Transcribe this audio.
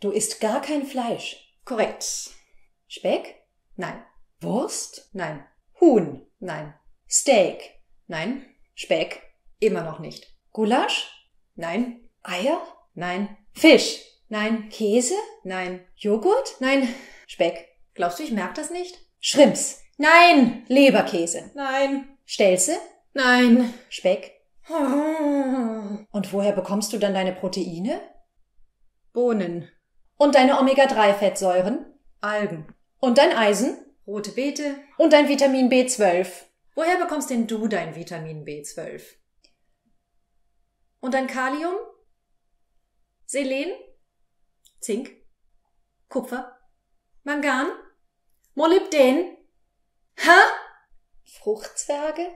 Du isst gar kein Fleisch. Korrekt. Speck? Nein. Wurst? Nein. Huhn? Nein. Steak? Nein. Speck? Immer noch nicht. Gulasch? Nein. Eier? Nein. Fisch? Nein. Käse? Nein. Joghurt? Nein. Speck? Glaubst du, ich merke das nicht? Shrimps? Nein. Leberkäse? Nein. Stelze? Nein. Speck? Und woher bekommst du dann deine Proteine? Bohnen. Und deine Omega-3-Fettsäuren? Algen. Und dein Eisen? Rote Beete. Und dein Vitamin B12? Woher bekommst denn du dein Vitamin B12? Und dein Kalium? Selen? Zink? Kupfer? Mangan? Molybden? Ha? Fruchtzwerge?